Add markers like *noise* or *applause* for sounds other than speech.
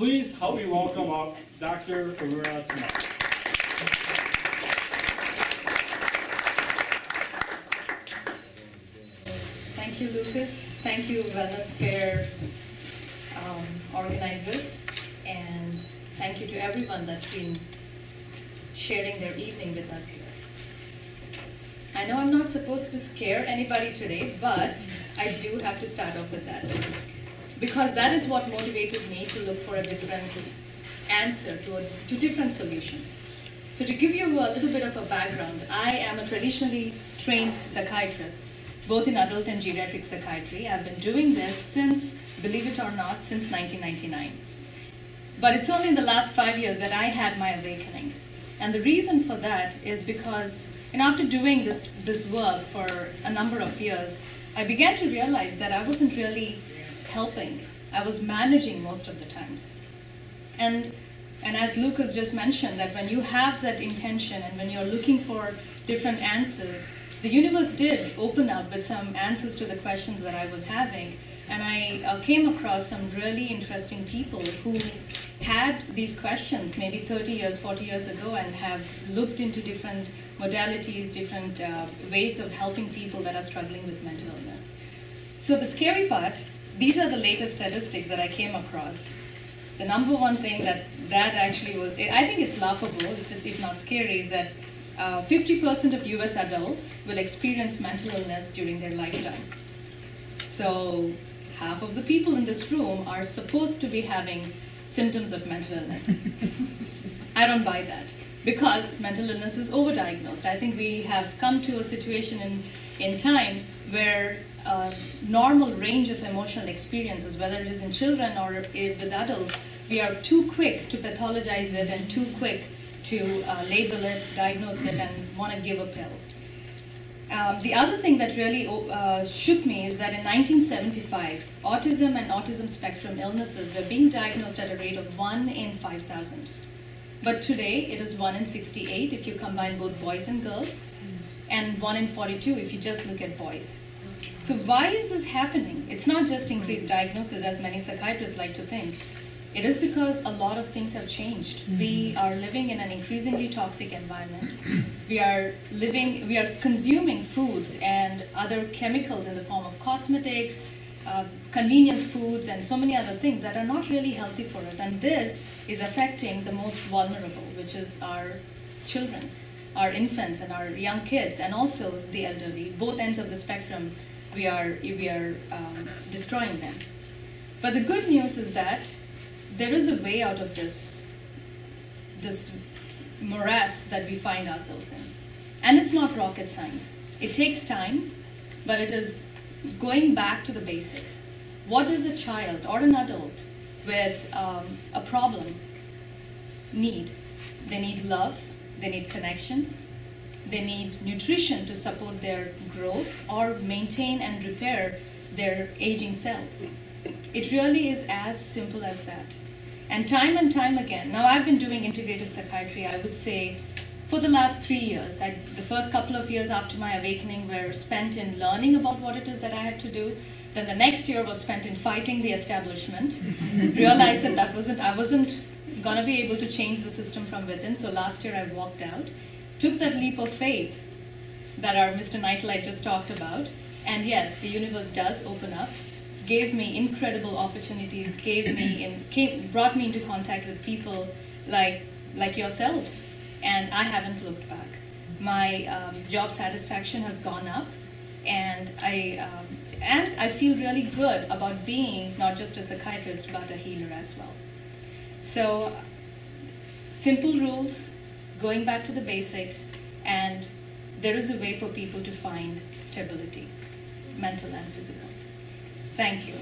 please help me welcome up Dr. Aruna tonight. Thank you, Lucas. Thank you, Wellness Fair um, organizers. And thank you to everyone that's been sharing their evening with us here. I know I'm not supposed to scare anybody today, but I do have to start off with that. Because that is what motivated me to look for a different answer to, a, to different solutions. So to give you a little bit of a background, I am a traditionally trained psychiatrist, both in adult and geriatric psychiatry. I've been doing this since, believe it or not, since 1999. But it's only in the last five years that I had my awakening. And the reason for that is because, and after doing this, this work for a number of years, I began to realize that I wasn't really helping. I was managing most of the times. And, and as Lucas just mentioned, that when you have that intention and when you're looking for different answers, the universe did open up with some answers to the questions that I was having. And I uh, came across some really interesting people who had these questions maybe 30 years, 40 years ago, and have looked into different modalities, different uh, ways of helping people that are struggling with mental illness. So the scary part, these are the latest statistics that I came across. The number one thing that that actually was, I think it's laughable, if, if not scary, is that 50% uh, of US adults will experience mental illness during their lifetime. So half of the people in this room are supposed to be having symptoms of mental illness. *laughs* I don't buy that because mental illness is overdiagnosed. I think we have come to a situation in, in time where a normal range of emotional experiences, whether it is in children or with adults, we are too quick to pathologize it and too quick to uh, label it, diagnose it, and want to give a pill. Um, the other thing that really uh, shook me is that in 1975, autism and autism spectrum illnesses were being diagnosed at a rate of 1 in 5,000. But today, it is 1 in 68 if you combine both boys and girls, and 1 in 42 if you just look at boys. So why is this happening? It's not just increased diagnosis, as many psychiatrists like to think. It is because a lot of things have changed. Mm. We are living in an increasingly toxic environment. We are living, we are consuming foods and other chemicals in the form of cosmetics, uh, convenience foods, and so many other things that are not really healthy for us. And this is affecting the most vulnerable, which is our children, our infants, and our young kids, and also the elderly. Both ends of the spectrum, we are, we are um, destroying them. But the good news is that there is a way out of this, this morass that we find ourselves in. And it's not rocket science. It takes time, but it is going back to the basics. What does a child or an adult with um, a problem need? They need love, they need connections, they need nutrition to support their growth or maintain and repair their aging cells. It really is as simple as that. And time and time again, now I've been doing integrative psychiatry, I would say, for the last three years. I, the first couple of years after my awakening were spent in learning about what it is that I had to do. Then the next year was spent in fighting the establishment. *laughs* Realized that that wasn't, I wasn't gonna be able to change the system from within. So last year I walked out, took that leap of faith that our Mr. Nightlight just talked about. And yes, the universe does open up gave me incredible opportunities, gave me in, came, brought me into contact with people like like yourselves, and I haven't looked back. My um, job satisfaction has gone up, and I um, and I feel really good about being not just a psychiatrist but a healer as well. So simple rules, going back to the basics, and there is a way for people to find stability, mental and physical. Thank you.